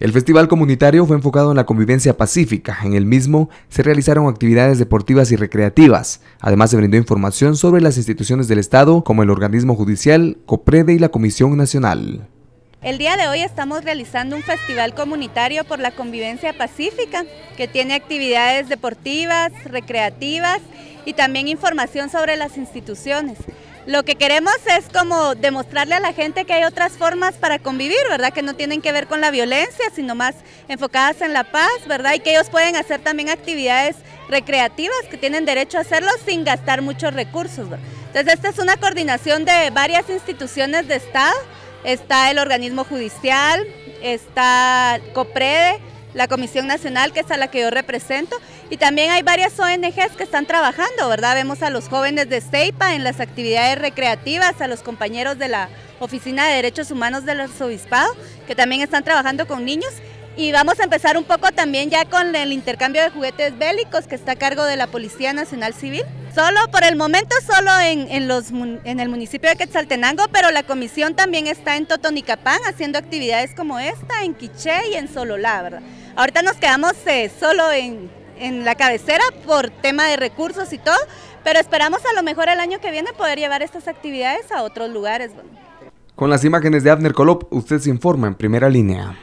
El festival comunitario fue enfocado en la convivencia pacífica. En el mismo se realizaron actividades deportivas y recreativas. Además se brindó información sobre las instituciones del Estado como el organismo judicial, COPREDE y la Comisión Nacional. El día de hoy estamos realizando un festival comunitario por la convivencia pacífica que tiene actividades deportivas, recreativas y también información sobre las instituciones. Lo que queremos es como demostrarle a la gente que hay otras formas para convivir, ¿verdad? Que no tienen que ver con la violencia, sino más enfocadas en la paz, ¿verdad? Y que ellos pueden hacer también actividades recreativas que tienen derecho a hacerlo sin gastar muchos recursos. Entonces, esta es una coordinación de varias instituciones de Estado. Está el organismo judicial, está COPREDE, la Comisión Nacional, que es a la que yo represento, y también hay varias ONGs que están trabajando, ¿verdad? Vemos a los jóvenes de CEIPA en las actividades recreativas, a los compañeros de la Oficina de Derechos Humanos del Arzobispado, que también están trabajando con niños, y vamos a empezar un poco también ya con el intercambio de juguetes bélicos que está a cargo de la Policía Nacional Civil. Solo por el momento solo en, el municipio de Quetzaltenango, pero la comisión también está en Totonicapán haciendo actividades como esta, en Quiché y en Sololá, ¿verdad? Ahorita nos quedamos eh, solo en, en la cabecera por tema de recursos y todo, pero esperamos a lo mejor el año que viene poder llevar estas actividades a otros lugares. Con las imágenes de Abner Colop, usted se informa en primera línea.